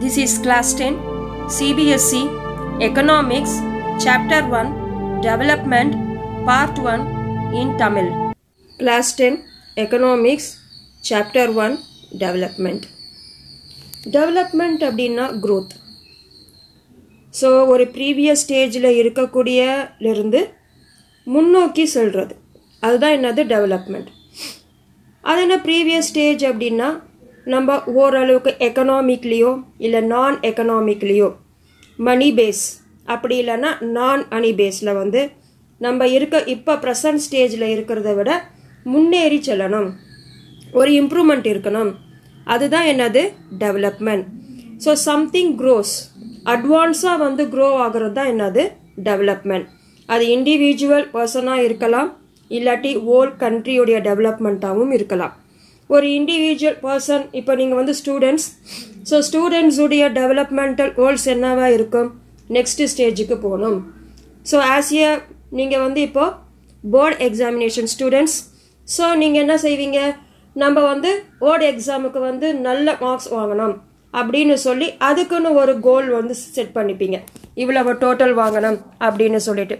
This is class 10 CBSE Economics Chapter 1 Development Part 1 in Tamil. Class 10 Economics Chapter 1 Development. Development அப்படின்னா growth. So ஒரு previous ஸ்டேஜில் இருக்கக்கூடியலேருந்து முன்னோக்கி செல்வது அதுதான் என்னது டெவலப்மெண்ட் அது என்ன ப்ரீவியஸ் ஸ்டேஜ் அப்படின்னா நம்ம ஓரளவுக்கு எக்கனாமிக்லேயோ இல்லை நான் எக்கனாமிக்லேயோ மணி பேஸ் அப்படி இல்லைன்னா நான் மணி பேஸில் வந்து நம்ம இருக்க இப்போ ப்ரெசன்ட் ஸ்டேஜில் இருக்கிறத விட முன்னேறி செல்லணும். ஒரு இம்ப்ரூவ்மெண்ட் இருக்கணும். அதுதான் என்னது? டெவலப்மெண்ட் ஸோ சம்திங் க்ரோஸ் அட்வான்ஸாக வந்து க்ரோ ஆகிறது தான் என்னது? டெவலப்மெண்ட் அது இண்டிவிஜுவல் பர்சனாக இருக்கலாம் இல்லாட்டி ஓல் கண்ட்ரியோடைய டெவலப்மெண்ட்டாகவும் இருக்கலாம். ஒரு இண்டிவிஜுவல் பர்சன் இப்போ நீங்கள் வந்து ஸ்டூடெண்ட்ஸ் ஸோ ஸ்டூடெண்ட்ஸுடைய டெவலப்மெண்டல் கோல்ஸ் என்னவாக இருக்கும்? நெக்ஸ்ட் ஸ்டேஜுக்கு போகணும். ஸோ ஆஸ் ஏ நீங்கள் வந்து இப்போது போர்டு எக்ஸாமினேஷன் ஸ்டூடெண்ட்ஸ் ஸோ நீங்கள் என்ன செய்வீங்க? நம்ம வந்து போர்டு எக்ஸாமுக்கு வந்து நல்ல மார்க்ஸ் வாங்கணும் அப்படின்னு சொல்லி அதுக்குன்னு ஒரு கோல் வந்து செட் பண்ணிப்பீங்க. இவ்வளவு டோட்டல் வாங்கணும் அப்படின்னு சொல்லிட்டு.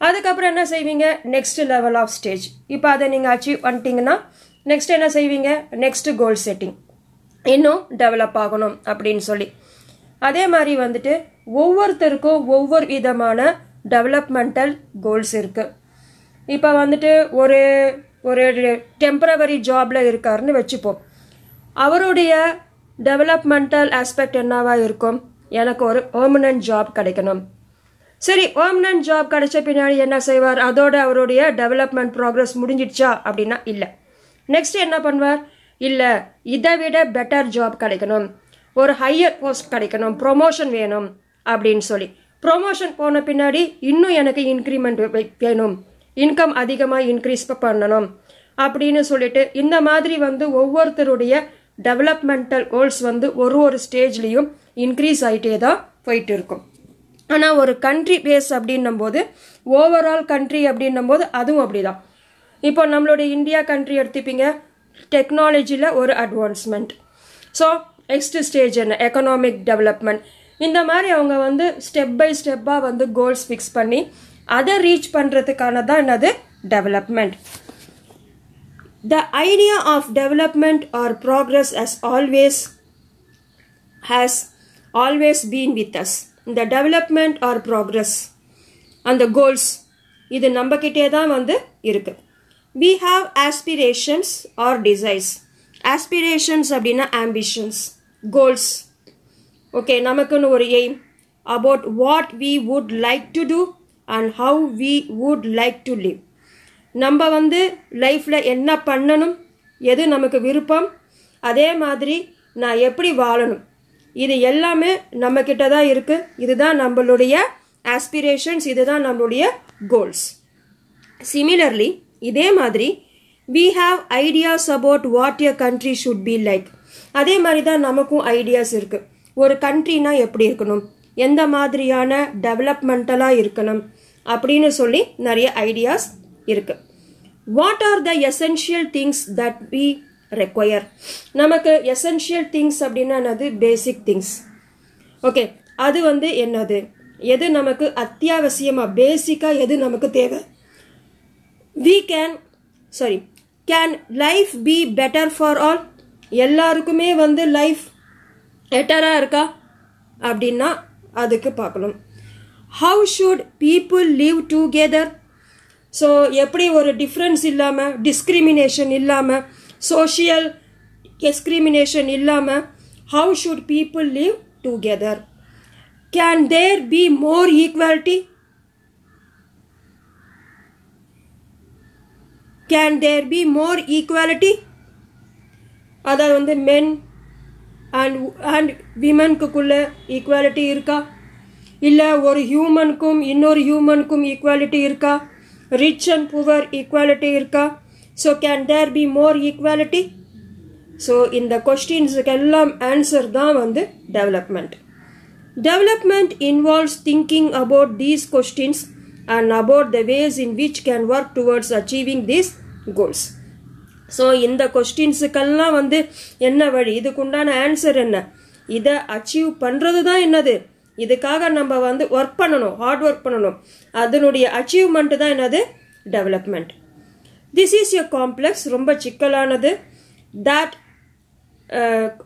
அதுக்கப்புறம் என்ன செய்வீங்க? நெக்ஸ்ட் லெவல் ஆஃப் ஸ்டேஜ் இப்போ அதை நீங்கள் அச்சீவ் பண்ணிட்டீங்கன்னா நெக்ஸ்ட் என்ன செய்வீங்க? நெக்ஸ்ட் கோல் செட்டிங் இன்னும் டெவலப் ஆகணும் அப்படின்னு சொல்லி. அதே மாதிரி வந்துட்டு ஒவ்வொருத்தருக்கும் ஒவ்வொரு விதமான டெவலப்மெண்டல் கோல்ஸ் இருக்குது இப்போ வந்துட்டு ஒரு ஒரு டெம்பரவரி ஜாபில் இருக்காருன்னு வச்சுப்போம். அவருடைய டெவலப்மெண்டல் ஆஸ்பெக்ட் என்னவா இருக்கும்? எனக்கு ஒரு பெர்மனன்ட் ஜாப் கிடைக்கணும். சரி பெர்மனன்ட் ஜாப் கிடைச்ச பின்னாடி என்ன செய்வார்? அதோட அவருடைய டெவலப்மெண்ட் ப்ராக்ரஸ் முடிஞ்சிடுச்சா அப்படின்னா இல்லை. நெக்ஸ்ட் என்ன பண்ணுவார்? இல்லை இதை விட பெட்டர் ஜாப் கிடைக்கணும். ஒரு ஹையர் போஸ்ட் கிடைக்கணும். ப்ரொமோஷன் வேணும் அப்படின்னு சொல்லி. ப்ரொமோஷன் போன பின்னாடி இன்னும் எனக்கு இன்க்ரிமெண்ட் வேணும். இன்கம் அதிகமாக இன்க்ரீஸ் பண்ணணும் அப்படின்னு சொல்லிட்டு இந்த மாதிரி வந்து ஒவ்வொருத்தருடைய டெவலப்மெண்டல் கோல்ஸ் வந்து ஒரு ஒரு ஸ்டேஜ்லேயும் இன்க்ரீஸ் ஆகிட்டே தான் போயிட்டு இருக்கும் ஆனால் ஒரு கண்ட்ரி பேஸ் அப்படின்னும் போது ஓவரால் கண்ட்ரி அப்படின்னும் போது அதுவும் அப்படி தான் இப்போ நம்மளுடைய இந்தியா கண்ட்ரி எடுத்துப்பீங்க டெக்னாலஜியில் ஒரு அட்வான்ஸ்மெண்ட் ஸோ நெக்ஸ்ட் ஸ்டேஜ் என்ன? எக்கனாமிக் டெவலப்மெண்ட் இந்த மாதிரி அவங்க வந்து ஸ்டெப் பை ஸ்டெப்பாக வந்து கோல்ஸ் ஃபிக்ஸ் பண்ணி அதை ரீச் பண்ணுறதுக்கான தான் என்னது? Development the idea of development or progress has always has always been with us இந்த டெவலப்மெண்ட் ஆர் ப்ராக்ரஸ் அந்த கோல்ஸ் இது நம்மக்கிட்டே தான் வந்து இருக்குது we have aspirations or desires aspirations அப்படின்னா ஆம்பிஷன்ஸ் கோல்ஸ் ஓகே நமக்குன்னு ஒரு aim about what we would like to do and how we would like to live நம்ம வந்து லைஃப்பில் என்ன பண்ணணும் எது நமக்கு விருப்பம் அதே மாதிரி நான் எப்படி வாழணும். இது எல்லாமே நம்மக்கிட்ட தான் இருக்குது இதுதான் நம்மளுடைய ஆஸ்பிரேஷன்ஸ் இதுதான் நம்மளுடைய கோல்ஸ் சிமிலர்லி இதே மாதிரி we have ideas about what your country should be like அதே மாதிரி தான் நமக்கும் ஐடியாஸ் இருக்குது ஒரு கண்ட்ரினா எப்படி இருக்கணும்? எந்த மாதிரியான டெவலப்மெண்டலாக இருக்கணும்? அப்படின்னு சொல்லி நிறைய ஐடியாஸ் இருக்குது what are the essential things that we require நமக்கு எசென்ஷியல் திங்ஸ் அப்படின்னா என்னது? பேசிக் திங்ஸ் ஓகே அது வந்து என்னது? எது நமக்கு அத்தியாவசியமாக பேசிக்காக எது நமக்கு தேவை? We can sorry can life be better for all எல்லாருக்குமே வந்து லைஃப் பெட்டராக இருக்கா? அப்படின்னா அதுக்கு பார்க்கணும் how should people live together so எப்படி ஒரு டிஃப்ரென்ஸ் இல்லாமல் டிஸ்கிரிமினேஷன் இல்லாமல் சோஷியல் டிஸ்கிரிமினேஷன் இல்லாமல் how should people live together can there be more equality can there be more equality அதாவது வந்து மென் அண்ட் அண்ட் விமனுக்குள்ள ஈக்குவாலிட்டி இருக்கா? இல்லை ஒரு ஹியூமனுக்கும் இன்னொரு ஹியூமனுக்கும் ஈக்குவாலிட்டி இருக்கா? ரிச் அண்ட் புவர் ஈக்குவாலிட்டி இருக்கா? So can there be more equality so இந்த கொஸ்டின்ஸுக்கு எல்லாம் ஆன்சர் தான் வந்து development development involves thinking about these questions and about the ways in which can work towards achieving these goals so இந்த கொஸ்டின்ஸுக்கெல்லாம் வந்து என்ன வழி? இதுக்குண்டான ஆன்சர் என்ன? இதை அச்சீவ் பண்ணுறது தான் என்னது? இதுக்காக நம்ம வந்து ஒர்க் பண்ணணும் ஹார்ட் ஒர்க் பண்ணணும். அதனுடைய அச்சீவ்மெண்ட்டு தான் என்னது? Development this is a complex ரொம்ப சிக்கலானது. That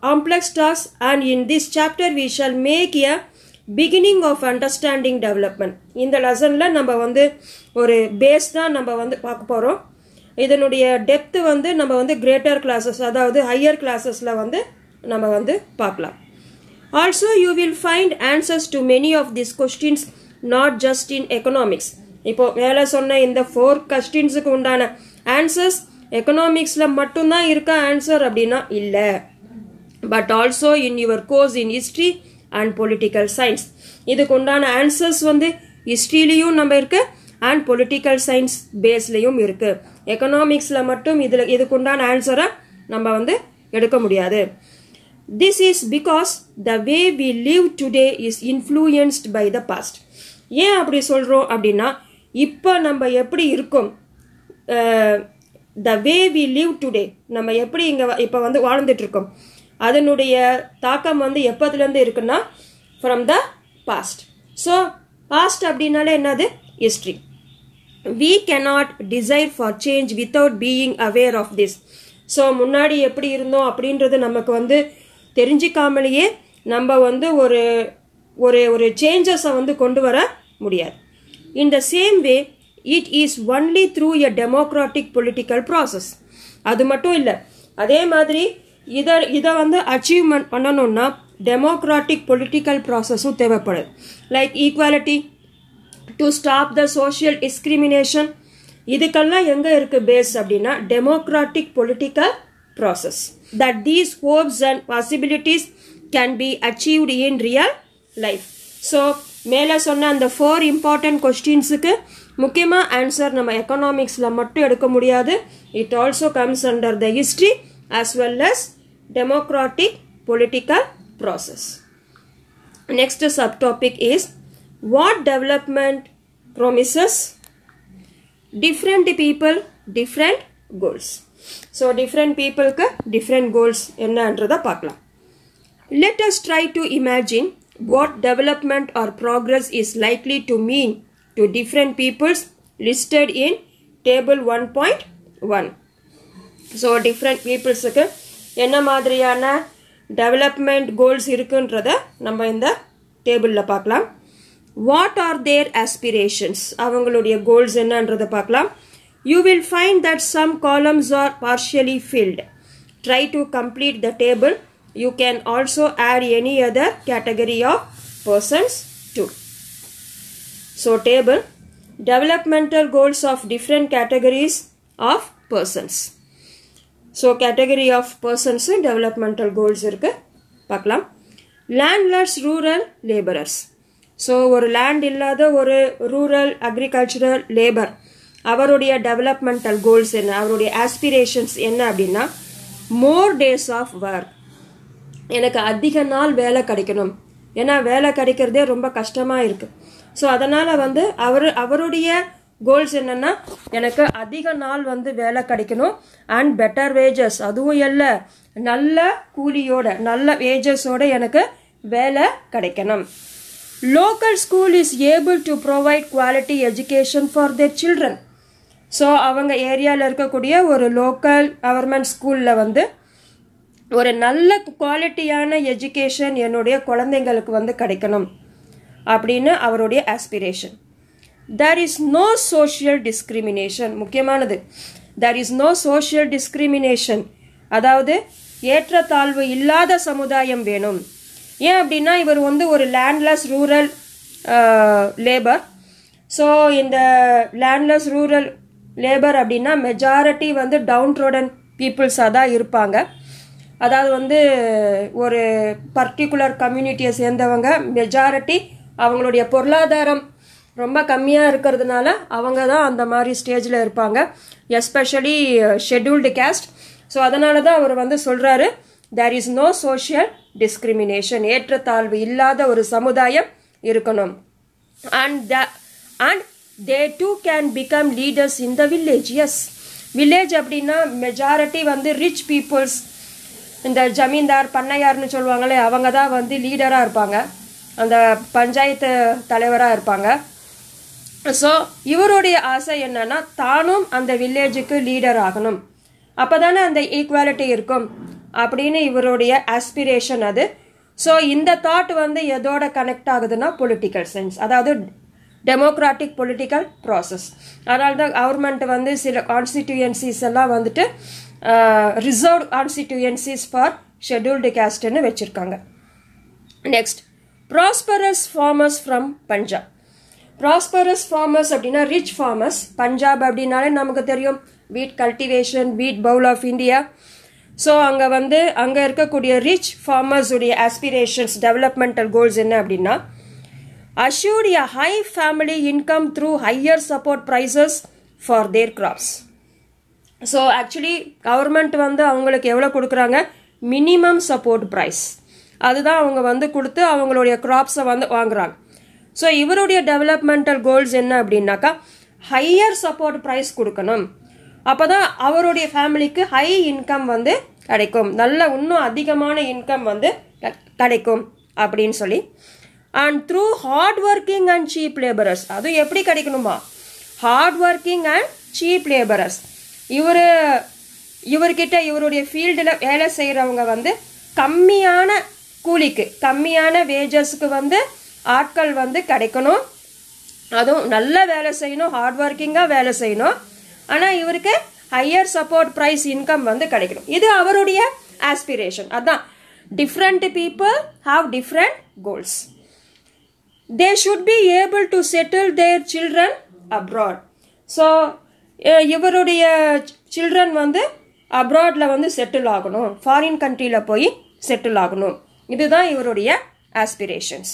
complex task and in this chapter we shall make a beginning of understanding development இந்த லெசனில் நம்ம வந்து ஒரு பேஸ் தான் நம்ம வந்து பார்க்க போகிறோம் இதனுடைய டெப்த்து வந்து நம்ம வந்து கிரேட்டர் கிளாஸஸ் அதாவது ஹையர் கிளாஸஸில் வந்து நம்ம வந்து பார்க்கலாம். Also you will find answers to many of this questions not just in economics இப்போ மேலே சொன்ன இந்த ஃபோர் கொஸ்டின்ஸுக்கு உண்டான ஆன்சர்ஸ் எக்கனாமிக்ஸில் மட்டும்தான் இருக்கா ஆன்சர் அப்படின்னா இல்லை. But also in your course in history and political science இதுக்கு உண்டான ஆன்சர்ஸ் வந்து ஹிஸ்ட்ரிலையும் நம்ம இருக்கு அண்ட் பொலிட்டிக்கல் சயின்ஸ் பேஸ்லையும் இருக்கு. எக்கனாமிக்ஸில் மட்டும் இதில் இதுக்குண்டான ஆன்சரை நம்ம வந்து எடுக்க முடியாது. This is because the way we live today is influenced by the past ஏன் அப்படி சொல்கிறோம் அப்படின்னா இப்போ நம்ம எப்படி இருக்கோம் the way we live today நம்ம எப்படி இங்கே இப்போ வந்து வாழ்ந்துட்டு இருக்கோம். அதனுடைய தாக்கம் வந்து எப்போதுலேருந்து இருக்குன்னா from the past so past அப்படின்னாலே என்னது? History we cannot desire for change without being aware of this so முன்னாடி எப்படி இருந்தோம் அப்படின்றது நமக்கு வந்து தெரிஞ்சிக்காமலேயே நம்ம வந்து ஒரு ஒரு ஒரு சேஞ்சஸை வந்து கொண்டு வர முடியாது. In the same way it is only through a democratic political process அது மட்டும் இல்லை. அதே மாதிரி இதை இதை வந்து அச்சீவ்மெண்ட் பண்ணணும்னா டெமோக்ராட்டிக் பொலிட்டிக்கல் ப்ராசஸும் தேவைப்படுது like equality to stop the social discrimination இதுக்கெல்லாம் எங்கே இருக்கு பேஸ் அப்படின்னா democratic political process that these hopes and possibilities can be achieved in real life so மேலே சொன்ன அந்த ஃபோர் இம்பார்ட்டன்ட் கொஸ்டின்ஸுக்கு முக்கியமாக ஆன்சர் நம்ம எக்கனாமிக்ஸில் மட்டும் எடுக்க முடியாது. It also comes under the history as well as democratic political process. Next subtopic is what development promises different people different goals. So different people க்கு different goals என்னன்றதை பார்க்கலாம். Let us try to imagine what development or progress is likely to mean to different peoples listed in table 1.1. So different பீப்புள்ஸுக்கு என்ன மாதிரியான development goals இருக்குன்றத நம்ம இந்த டேபிளில் பார்க்கலாம். வாட் ஆர் தேர் ஆஸ்பிரேஷன்ஸ் அவங்களுடைய கோல்ஸ் என்னன்றதை பார்க்கலாம். You will find that some columns are partially filled try to complete the table you can also add any other category of persons to so table developmental goals of different categories of persons so category of persons developmental goals இருக்குது பார்க்கலாம். லேண்ட்லர்ஸ் rural labourers so ஒரு land இல்லாத ஒரு rural agricultural labour அவருடைய developmental goals என்ன? அவருடைய aspirations என்ன அப்படின்னா மோர் டேஸ் ஆஃப் ஒர்க் எனக்கு அதிக நாள் வேலை கிடைக்கணும். ஏன்னா வேலை கிடைக்கிறதே ரொம்ப கஷ்டமாக இருக்குது ஸோ அதனால் வந்து அவர் அவருடைய கோல்ஸ் என்னென்னா எனக்கு அதிக நாள் வந்து வேலை கிடைக்கணும். அண்ட் பெட்டர் வேஜஸ் அதுவும் இல்லை நல்ல கூலியோட நல்ல வேஜஸோட எனக்கு வேலை கிடைக்கணும். Local school is able to provide quality education for their children so அவங்க ஏரியாவில் இருக்கக்கூடிய ஒரு லோக்கல் கவர்மெண்ட் ஸ்கூலில் வந்து ஒரு நல்ல குவாலிட்டியான எஜுகேஷன் என்னுடைய குழந்தைங்களுக்கு வந்து கிடைக்கணும். அப்படின்னு அவருடைய aspiration there is no social discrimination முக்கியமானது. There is no social discrimination அதாவது ஏற்றத்தாழ்வு இல்லாத சமுதாயம் வேணும். ஏன் அப்படின்னா இவர் வந்து ஒரு லேண்ட்லெஸ் ரூரல் லேபர் ஸோ இந்த லேண்ட்லெஸ் ரூரல் லேபர் அப்படின்னா மெஜாரிட்டி வந்து டவுன் ரோடன் பீப்புள்ஸாக தான் இருப்பாங்க. அதாவது வந்து ஒரு பர்டிகுலர் கம்யூனிட்டியை சேர்ந்தவங்க மெஜாரிட்டி அவங்களுடைய பொருளாதாரம் ரொம்ப கம்மியாக இருக்கிறதுனால அவங்க தான் அந்த மாதிரி ஸ்டேஜில் இருப்பாங்க. எஸ்பெஷலி ஷெட்யூல்டு கேஸ்ட் ஸோ அதனால தான் அவர் வந்து சொல்கிறாரு there is no social discrimination ஏற்றத்தாழ்வு இல்லாத ஒரு சமுதாயம் இருக்கணும். And the and they too can become leaders in the village as village அப்படின்னா மெஜாரிட்டி வந்து ரிச் பீப்புள்ஸ் இந்த ஜமீன்தார் பண்ணையார்னு சொல்லுவாங்களே அவங்க தான் வந்து லீடராக இருப்பாங்க. அந்த பஞ்சாயத்து தலைவராக இருப்பாங்க. ஸோ இவருடைய ஆசை என்னன்னா தானும் அந்த வில்லேஜுக்கு லீடர் ஆகணும். அப்போ தானே அந்த ஈக்குவாலிட்டி இருக்கும் அப்படின்னு இவருடைய ஆஸ்பிரேஷன் அது. ஸோ இந்த தாட் வந்து எதோட கனெக்ட் ஆகுதுன்னா பொலிட்டிக்கல் சயின்ஸ் அதாவது டெமோக்ராட்டிக் பொலிட்டிக்கல் ப்ராசஸ் அதனால தான் கவர்மெண்ட் வந்து சில கான்ஸ்டிடியூயன்சிஸ் எல்லாம் வந்துட்டு ரிசர்வ் கான்ஸ்டிடியூயன்சிஸ் ஃபார் ஷெட்யூல்டு கேஸ்ட்னு வச்சுருக்காங்க. Next prosperous farmers from Punjab prosperous farmers அப்படின்னா ரிச் ஃபார்மர்ஸ் பஞ்சாப் அப்படின்னாலே நமக்கு தெரியும். வீட் கல்டிவேஷன் வீட் பவுல் ஆஃப் இந்தியா ஸோ அங்கே வந்து அங்கே இருக்கக்கூடிய ரிச் ஃபார்மர்ஸுடைய ஆஸ்பிரேஷன்ஸ் டெவலப்மெண்டல் கோல்ஸ் என்ன அப்படின்னா assured a high family income through higher support prices for their crops so actually government வந்து அவங்களுக்கு எவ்வளோ கொடுக்குறாங்க? மினிமம் சப்போர்ட் ப்ரைஸ் அதுதான் அவங்க வந்து கொடுத்து அவங்களுடைய க்ராப்ஸை வந்து வாங்குறாங்க. ஸோ இவருடைய டெவலப்மெண்டல் கோல்ஸ் என்ன அப்படின்னாக்கா ஹையர் சப்போர்ட் ப்ரைஸ் கொடுக்கணும். அப்போ தான் அவருடைய ஃபேமிலிக்கு ஹை இன்கம் வந்து கிடைக்கும். நல்ல இன்னும் அதிகமான இன்கம் வந்து கிடைக்கும் அப்படின்னு சொல்லி. And through hard working and cheap labourers அதுவும் எப்படி கிடைக்கணுமா? Hard working and cheap labourers இவர் இவர்கிட்ட இவருடைய ஃபீல்டில் வேலை செய்கிறவங்க வந்து கம்மியான கூலிக்கு கம்மியான வேஜஸ்க்கு வந்து ஆட்கள் வந்து கிடைக்கணும். அதுவும் நல்ல வேலை செய்யணும் ஹார்ட் ஒர்க்கிங்காக வேலை செய்யணும். ஆனால் இவருக்கு ஹையர் சப்போர்ட் ப்ரைஸ் இன்கம் வந்து கிடைக்கணும். இது அவருடைய ஆஸ்பிரேஷன் அதான். Different people have different goals they should be able to settle their children abroad so இவருடைய சில்ட்ரன் வந்து அப்ராடில் வந்து செட்டில் ஆகணும். ஃபாரின் கண்ட்ரியில் போய் செட்டில் ஆகணும். இதுதான் இவருடைய ஆஸ்பிரேஷன்ஸ்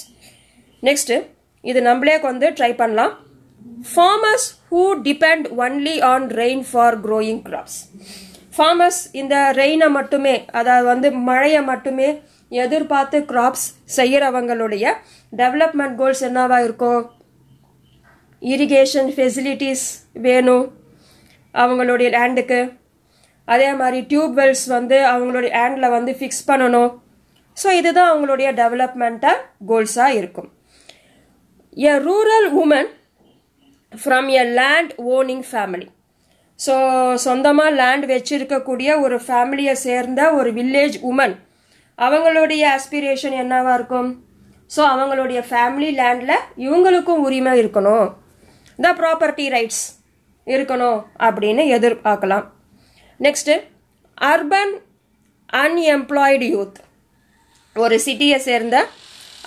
நெக்ஸ்ட்டு இது நம்மளே வந்து ட்ரை பண்ணலாம். Farmers who depend only on rain for growing crops farmers இந்த ரெயினை மட்டுமே அதாவது வந்து மழையை மட்டுமே எதிர்பார்த்து கிராப்ஸ் செய்கிறவங்களுடைய டெவலப்மெண்ட் கோல்ஸ் என்னவா இருக்கும்? இரிகேஷன் ஃபெசிலிட்டிஸ் வேணும் அவங்களுடைய லேண்டுக்கு அதே மாதிரி டியூப் வெல்ஸ் வந்து அவங்களுடைய லேண்டில் வந்து ஃபிக்ஸ் பண்ணணும். ஸோ இதுதான் அவங்களுடைய டெவலப்மெண்ட்டாக கோல்ஸாக இருக்கும். A rural woman from a land owning family so சொந்தமாக லேண்ட் வச்சிருக்கக்கூடிய ஒரு ஃபேமிலியை சேர்ந்த ஒரு வில்லேஜ் உமன் அவங்களுடைய ஆஸ்பிரேஷன் என்னவாக இருக்கும்? ஸோ அவங்களுடைய ஃபேமிலி லேண்டில் இவங்களுக்கும் உரிமை இருக்கணும். த ப்ராப்பர்ட்டி ரைட்ஸ் இருக்கணும் அப்படின்னு எதிர்பார்க்கலாம். நெக்ஸ்ட்டு அர்பன் அன்எம்ப்ளாய்டு யூத் ஒரு சிட்டியை சேர்ந்த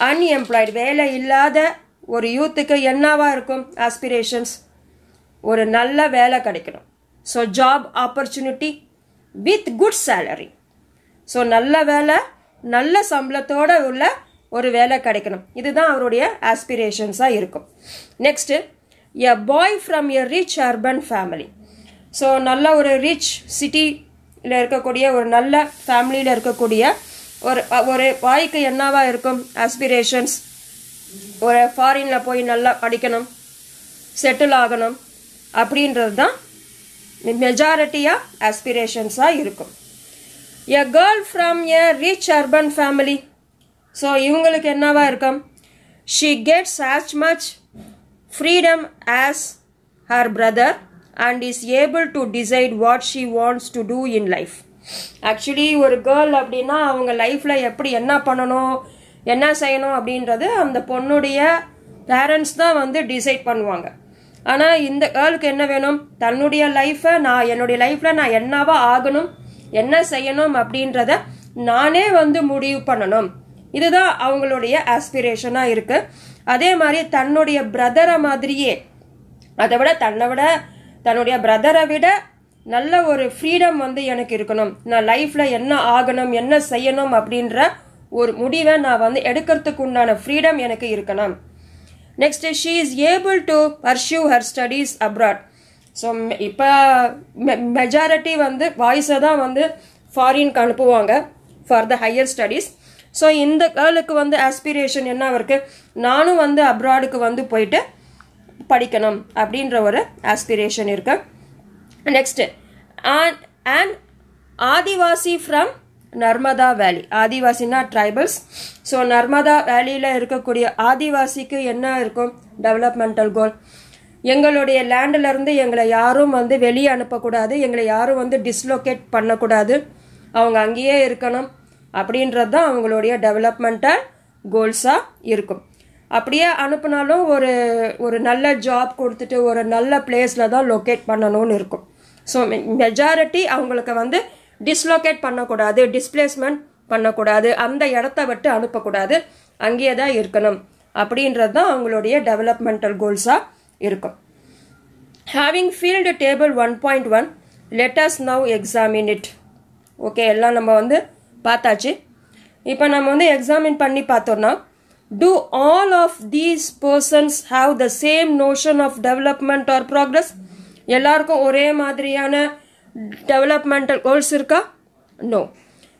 அன்எம்ப்ளாய்டு வேலை இல்லாத ஒரு யூத்துக்கு என்னவா இருக்கும் ஆஸ்பிரேஷன்ஸ் ஒரு நல்ல வேலை கிடைக்கணும். So job opportunity with good salary so நல்ல வேலை நல்ல சம்பளத்தோடு உள்ள ஒரு வேலை கிடைக்கணும். இதுதான் அவருடைய ஆஸ்பிரேஷன்ஸாக இருக்கும். Next a boy from a rich urban family so நல்ல ஒரு ரிச் சிட்டியில் இருக்கக்கூடிய ஒரு நல்ல ஃபேமிலியில் இருக்கக்கூடிய ஒரு ஒரு பாய்க்கு என்னவா இருக்கும் ஆஸ்பிரேஷன்ஸ் ஒரு ஃபாரினில் போய் நல்லா படிக்கணும் செட்டில் ஆகணும் அப்படின்றது தான் மெஜாரிட்டியாக ஆஸ்பிரேஷன்ஸாக இருக்கும். A girl from a rich urban family so இவங்களுக்கு என்னவா இருக்கும்? She gets as much freedom as her brother and is able to decide what she wants to do in life actually ஒரு கேர்ள் அப்படின்னா அவங்க லைஃப்பில் எப்படி என்ன பண்ணணும்? என்ன செய்யணும் அப்படின்றது அந்த பொண்ணுடைய பேரண்ட்ஸ் தான் வந்து டிசைட் பண்ணுவாங்க. ஆனால் இந்த கேர்ளுக்கு என்ன வேணும்? தன்னுடைய லைஃப்பை நான் என்னுடைய லைஃப்பில் நான் என்னவா ஆகணும்? என்ன செய்யணும் அப்படின்றத நானே வந்து முடிவு பண்ணணும். இதுதான் அவங்களுடைய ஆஸ்பிரேஷனாக இருக்குது அதே மாதிரி தன்னுடைய பிரதரை மாதிரியே அதை விட தன்னை விட தன்னுடைய பிரதரை விட நல்ல ஒரு ஃப்ரீடம் வந்து எனக்கு இருக்கணும். நான் லைஃப்பில் என்ன ஆகணும் என்ன செய்யணும் அப்படின்ற ஒரு முடிவை நான் வந்து எடுக்கிறதுக்கு உண்டான ஃப்ரீடம் எனக்கு இருக்கணும். Next she is able to pursue her studies abroad so இப்போ மெஜாரிட்டி வந்து வாய்ஸை தான் வந்து ஃபாரின்க்கு அனுப்புவாங்க for the higher studies so இந்த கேர்ளுக்கு வந்து ஆஸ்பிரேஷன் என்ன இருக்கு? நானும் வந்து அப்ராடுக்கு வந்து போயிட்டு படிக்கணும் அப்படின்ற ஒரு ஆஸ்பிரேஷன் இருக்கு. Next and Adivasi from Narmada valley ஆதிவாசினா tribals so Narmada வேலியில் இருக்கக்கூடிய ஆதிவாசிக்கு என்ன இருக்கும்? டெவலப்மெண்டல் கோல் எங்களுடைய லேண்டில் இருந்து எங்களை யாரும் வந்து வெளியே அனுப்பக்கூடாது. எங்களை யாரும் வந்து டிஸ்லோகேட் பண்ணக்கூடாது. அவங்க அங்கேயே இருக்கணும். அப்படின்றது தான் அவங்களுடைய டெவலப்மெண்டல் கோல்ஸாக இருக்கும். அப்படியே அனுப்புனாலும் ஒரு ஒரு நல்ல ஜாப் கொடுத்துட்டு ஒரு நல்ல பிளேஸில் தான் லொக்கேட் பண்ணணும்னு இருக்கும். ஸோ மெஜாரிட்டி அவங்களுக்கு வந்து டிஸ்லோகேட் பண்ணக்கூடாது டிஸ்பிளேஸ்மெண்ட் பண்ணக்கூடாது அந்த இடத்த விட்டு அனுப்பக்கூடாது அங்கேயே தான் இருக்கணும். அப்படின்றது தான் அவங்களுடைய டெவலப்மெண்டல் கோல்ஸாக இருக்கும். Having filled table one point one let's now examine it okay எல்லாம் நம்ம வந்து பார்த்தாச்சு. இப்போ நம்ம வந்து எக்ஸாமின் பண்ணி பார்த்தோம்னா do all of these persons have the same notion of development or progress எல்லாருக்கும் ஒரே மாதிரியான டெவலப்மெண்டல் கோல்ஸ் இருக்கா? No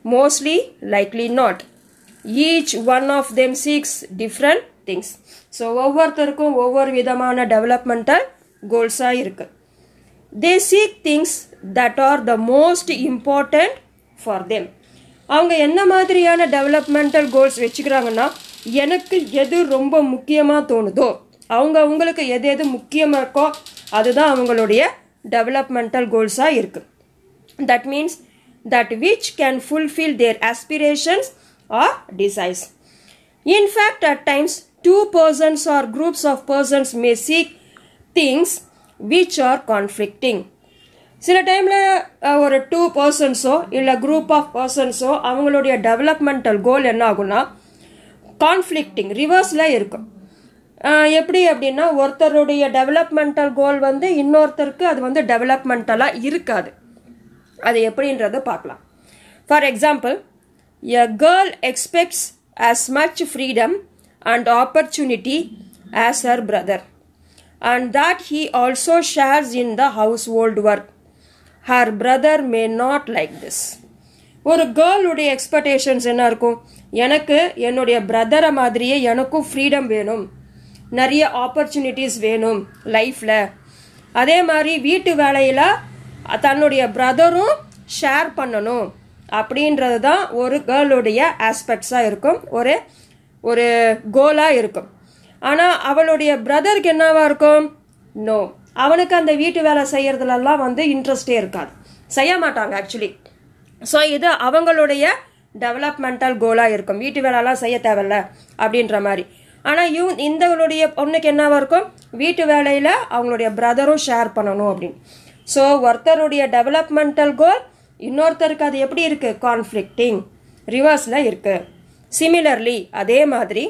mostly likely not each one of them seeks different things so ஒவ்வொருத்தருக்கும் ஒவ்வொரு விதமான டெவலப்மெண்டல் கோல்ஸாக இருக்குது they seek things that are the most important for them அவங்க என்ன மாதிரியான டெவலப்மெண்டல் கோல்ஸ் வச்சுக்கிறாங்கன்னா எனக்கு எது ரொம்ப முக்கியமாக தோணுதோ அவங்க அவங்களுக்கு எது எது முக்கியமாக இருக்கோ அதுதான் அவங்களுடைய டெவலப்மெண்டல் கோல்ஸாக இருக்குது that means that which can fulfil their aspirations or desires. In fact, at times, two persons or groups of persons may seek things which are conflicting. சில டைமில் ஒரு டூ பர்சன்ஸோ இல்லை குரூப் ஆஃப் பர்சன்ஸோ அவங்களுடைய டெவலப்மெண்டல் கோல் என்ன ஆகும்னா conflicting ரிவர்ஸில் இருக்கும் ஆஹ் எப்படி அப்படின்னா ஒருத்தருடைய டெவலப்மெண்டல் கோல் வந்து இன்னொருத்தருக்கு அது வந்து டெவலப்மெண்டலாக இருக்காது. அது எப்படின்றத பார்க்கலாம். For example a girl expects as much freedom and opportunity as her brother and that he also shares in the household work her brother may not like this ஒரு கேர்ளுடைய எக்ஸ்பெக்டேஷன்ஸ் என்ன இருக்கும்? எனக்கு என்னுடைய பிரதரை மாதிரியே எனக்கும் ஃப்ரீடம் வேணும். நிறைய ஆப்பர்ச்சுனிட்டிஸ் வேணும் லைஃப்பில் அதே மாதிரி வீட்டு வேலையில் தன்னுடைய பிரதரும் ஷேர் பண்ணணும் அப்படின்றது தான் ஒரு கேர்ளுடைய ஆஸ்பெக்ட்ஸாக இருக்கும். ஒரு ஒரு கோலாக இருக்கும். ஆனால் அவளுடைய பிரதருக்கு என்னவாக இருக்கும்? நோ அவனுக்கு அந்த வீட்டு வேலை செய்கிறதுலலாம் வந்து இன்ட்ரெஸ்டே இருக்காது. செய்ய மாட்டாங்க ஆக்சுவலி ஸோ இது அவங்களுடைய டெவலப்மெண்டல் கோலாக இருக்கும். வீட்டு வேலைலாம் செய்ய தேவையில்ல அப்படின்ற மாதிரி. ஆனால் இவ் இந்தவளுடைய பொண்ணுக்கு என்னவாக இருக்கும்? வீட்டு வேலையில் அவங்களுடைய பிரதரும் ஷேர் பண்ணணும் அப்படின்னு. ஸோ ஒருத்தருடைய டெவலப்மெண்டல் கோல் இன்னொருத்தருக்கு அது எப்படி இருக்குது கான்ஃப்ளிக்டிங் ரிவர்ஸில் இருக்குது சிமிலர்லி அதே மாதிரி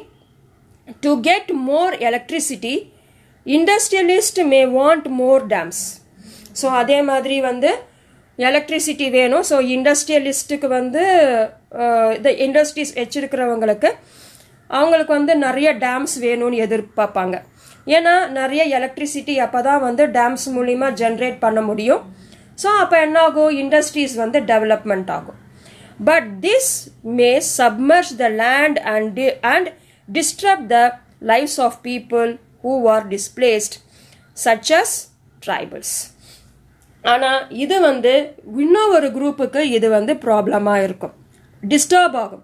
to get more electricity industrialist may want more dams so அதே மாதிரி வந்து எலக்ட்ரிசிட்டி வேணும். ஸோ இண்டஸ்ட்ரியலிஸ்ட்டுக்கு வந்து இந்த இண்டஸ்ட்ரீஸ் வச்சிருக்கிறவங்களுக்கு அவங்களுக்கு வந்து நிறைய டேம்ஸ் வேணும்னு எதிர்பார்ப்பாங்க. ஏன்னா நிறைய எலக்ட்ரிசிட்டி அப்போ தான் வந்து டேம்ஸ் மூலிமா ஜென்ரேட் பண்ண முடியும். ஸோ அப்போ என்ன ஆகும் இண்டஸ்ட்ரீஸ் வந்து டெவலப்மெண்ட் ஆகும். But this may submerge the land and and disturb the lifes of people who are displaced such as tribals ஆனால் இது வந்து இன்னும் ஒரு குரூப்புக்கு இது வந்து ப்ராப்ளமாக இருக்கும். டிஸ்டர்ப் ஆகும்.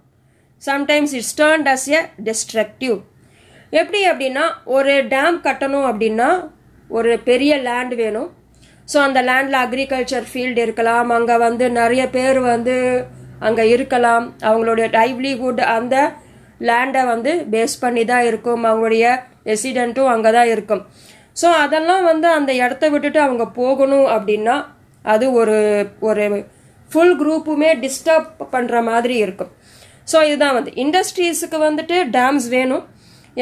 Sometimes it's turned as a destructive எப்படி அப்படின்னா ஒரு டேம் கட்டணும் அப்படின்னா ஒரு பெரிய லேண்ட் வேணும். ஸோ அந்த லேண்டில் அக்ரிகல்ச்சர் ஃபீல்டு இருக்கலாம். அங்கே வந்து நிறைய பேர் வந்து அங்கே இருக்கலாம். அவங்களுடைய லைவ்லிஹுட் அந்த லேண்டை வந்து பேஸ் பண்ணி தான் இருக்கும். அவங்களுடைய ரெசிடெண்ட்டும் அங்கே தான் இருக்கும். ஸோ அதெல்லாம் வந்து அந்த இடத்த விட்டுட்டு அவங்க போகணும் அப்படின்னா அது ஒரு ஒரு ஃபுல் குரூப்புமே டிஸ்டர்ப் பண்ணுற மாதிரி இருக்கும். ஸோ இதுதான் வந்து. இண்டஸ்ட்ரீஸுக்கு வந்துட்டு டேம்ஸ் வேணும்.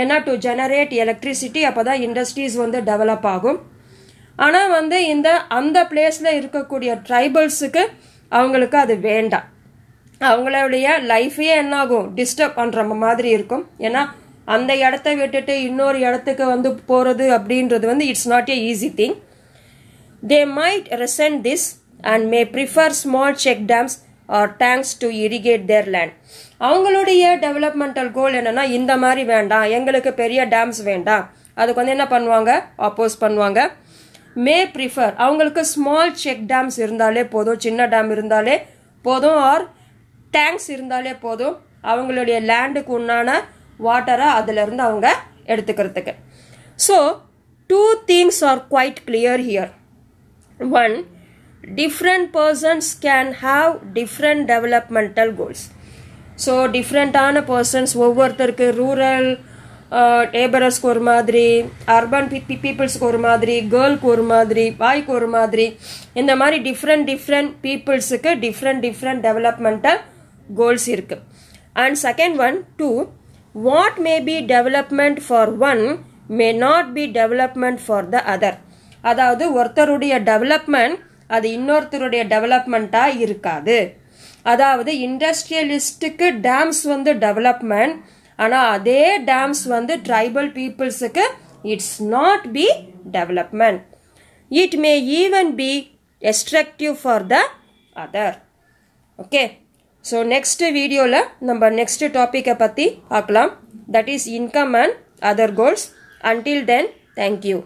ஏன்னா டு ஜெனரேட் எலக்ட்ரிசிட்டி அப்போ தான் இண்டஸ்ட்ரீஸ் வந்து டெவலப் ஆகும். ஆனால் வந்து இந்த அந்த பிளேஸில் இருக்கக்கூடிய ட்ரைபல்ஸுக்கு அவங்களுக்கு அது வேண்டாம். அவங்களுடைய லைஃபே என்ன ஆகும் டிஸ்டர்ப் பண்ணுற மாதிரி இருக்கும். ஏன்னா அந்த இடத்த விட்டுட்டு இன்னொரு இடத்துக்கு வந்து போகிறது அப்படின்றது வந்து it's not a easy thing they might resent this and may prefer small check dams tanks to irrigate their land அவங்களுடைய டெவலப்மெண்டல் கோல் என்னன்னா இந்த மாதிரி வேண்டாம் எங்களுக்கு பெரிய டேம்ஸ் வேண்டாம். அதுக்கு வந்து என்ன பண்ணுவாங்க? ஆப்போஸ் பண்ணுவாங்க. மே ப்ரிஃபர் அவங்களுக்கு ஸ்மால் செக் டேம்ஸ் இருந்தாலே போதும் சின்ன டேம் இருந்தாலே போதும் ஆர் டேங்க்ஸ் இருந்தாலே போதும் அவங்களுடைய லேண்டுக்கு உண்டான வாட்டரை அதிலிருந்து அவங்க எடுத்துக்கிறதுக்கு. So two things are quite clear here one different persons can have different developmental goals so டிஃப்ரெண்ட்டான பர்சன்ஸ் ஒவ்வொருத்தருக்கு ரூரல் லேபரர்ஸ்க்கு ஒரு மாதிரி அர்பன் பீப்புள்ஸ்க்கு ஒரு மாதிரி கேர்ளுக்கு ஒரு மாதிரி பாய்க்கு ஒரு மாதிரி இந்த மாதிரி டிஃப்ரெண்ட் டிஃப்ரெண்ட் பீப்புள்ஸுக்கு டிஃப்ரெண்ட் டிஃப்ரெண்ட் டெவலப்மெண்டல் கோல்ஸ் இருக்குது and second one two what may be development for one may not be development for the other அதாவது ஒருத்தருடைய டெவலப்மெண்ட் அது இன்னொருத்தருடைய டெவலப்மெண்ட்டாக இருக்காது. அதாவது இண்டஸ்ட்ரியலிஸ்ட்டுக்கு டேம்ஸ் வந்து டெவலப்மெண்ட் ஆனால் அதே டேம்ஸ் வந்து tribal பீப்புள்ஸுக்கு it's not be development it may even be destructive for the other okay so next வீடியோவில் நம்ம நெக்ஸ்ட் டாப்பிக்கை பற்றி பார்க்கலாம். That is income and other goals until then thank you